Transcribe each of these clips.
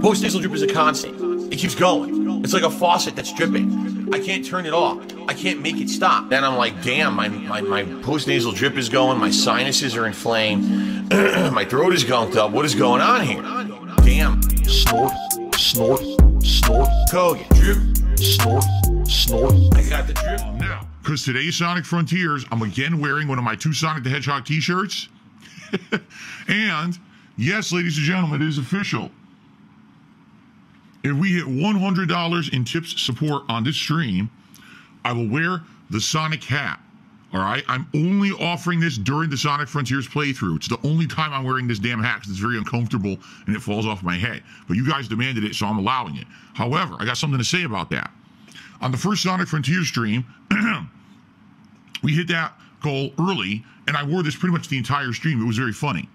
Post nasal drip is a constant. It keeps going. It's like a faucet that's dripping. I can't turn it off. I can't make it stop. Then I'm like, damn, my, my, my post nasal drip is going. My sinuses are inflamed. my throat is gunked up. What is going on here? Damn. snort, snort, snort, Hogan. Drip. snort, snort. I got the drip. Now, because today's Sonic Frontiers, I'm again wearing one of my two Sonic the Hedgehog t shirts. and yes, ladies and gentlemen, it is official. If we hit $100 in tips support on this stream, I will wear the Sonic hat. All right. I'm only offering this during the Sonic Frontiers playthrough. It's the only time I'm wearing this damn hat because it's very uncomfortable and it falls off my head. But you guys demanded it, so I'm allowing it. However, I got something to say about that. On the first Sonic Frontiers stream, we hit that goal early, and I wore this pretty much the entire stream. It was very funny.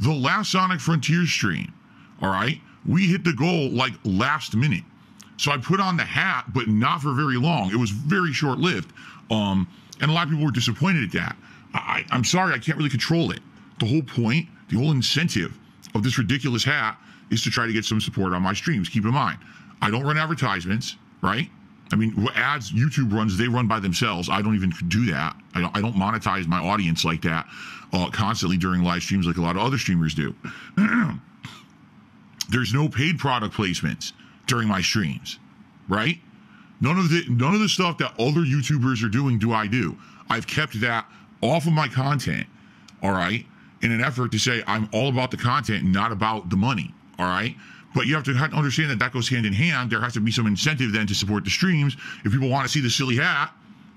The last Sonic Frontiers stream, all right, we hit the goal like last minute. So I put on the hat, but not for very long. It was very short lived. Um, and a lot of people were disappointed at that. I, I'm sorry, I can't really control it. The whole point, the whole incentive of this ridiculous hat is to try to get some support on my streams. Keep in mind, I don't run advertisements, right? I mean, ads YouTube runs, they run by themselves. I don't even do that. I don't, I don't monetize my audience like that uh, constantly during live streams like a lot of other streamers do. There's no paid product placements during my streams, right? None of the none of the stuff that other YouTubers are doing do I do. I've kept that off of my content, all right, in an effort to say I'm all about the content, not about the money, all right. But you have to understand that that goes hand in hand. There has to be some incentive then to support the streams. If people want to see the silly hat,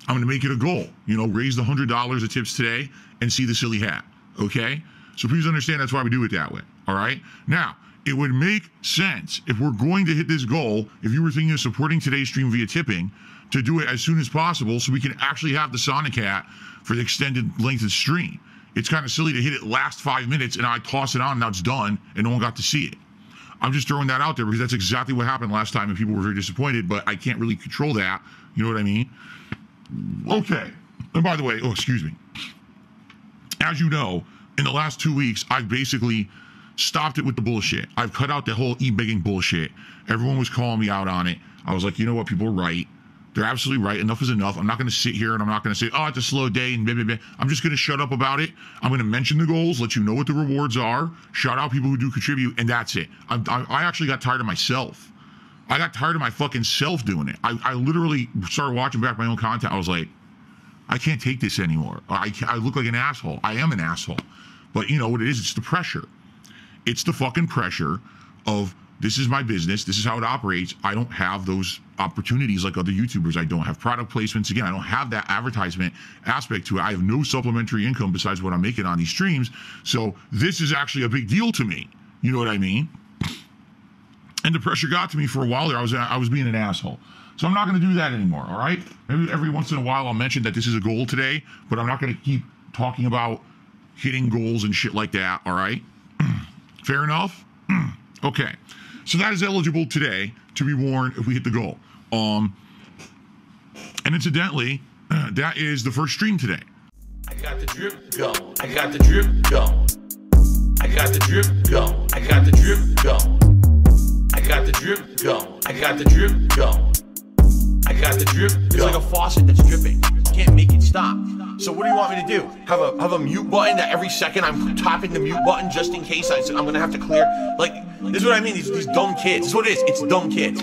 I'm going to make it a goal. You know, raise the hundred dollars of tips today and see the silly hat. Okay. So please understand that's why we do it that way. All right. Now, it would make sense if we're going to hit this goal, if you were thinking of supporting today's stream via tipping, to do it as soon as possible so we can actually have the Sonic hat for the extended length of stream. It's kind of silly to hit it last five minutes and I toss it on and now it's done and no one got to see it. I'm just throwing that out there because that's exactly what happened last time and people were very disappointed, but I can't really control that. You know what I mean? Okay. And by the way, oh, excuse me. As you know, in the last two weeks, I've basically stopped it with the bullshit. I've cut out the whole e-begging bullshit. Everyone was calling me out on it. I was like, you know what? People are right. They're absolutely right. Enough is enough. I'm not going to sit here and I'm not going to say, oh, it's a slow day and blah, blah, blah. I'm just going to shut up about it. I'm going to mention the goals, let you know what the rewards are, shout out people who do contribute, and that's it. I, I, I actually got tired of myself. I got tired of my fucking self doing it. I, I literally started watching back my own content. I was like, I can't take this anymore. I, I look like an asshole. I am an asshole. But you know what it is? It's the pressure. It's the fucking pressure of this is my business. This is how it operates. I don't have those opportunities like other YouTubers. I don't have product placements. Again, I don't have that advertisement aspect to it. I have no supplementary income besides what I'm making on these streams. So this is actually a big deal to me. You know what I mean? And the pressure got to me for a while there. I was I was being an asshole. So I'm not going to do that anymore. All right. Maybe every once in a while I'll mention that this is a goal today, but I'm not going to keep talking about hitting goals and shit like that. All right. Fair enough. okay. So that is eligible today to be worn if we hit the goal. Um, and incidentally, that is the first stream today. I got the drip go. I got the drip go. I got the drip go. I got the drip go. I got the drip go. I got the drip Can't make it stop. So what do you want me to do? Have a have a mute button that every second I'm tapping the mute button just in case I, I'm gonna have to clear. Like this is what I mean. These these dumb kids. This is what it is. It's dumb kids.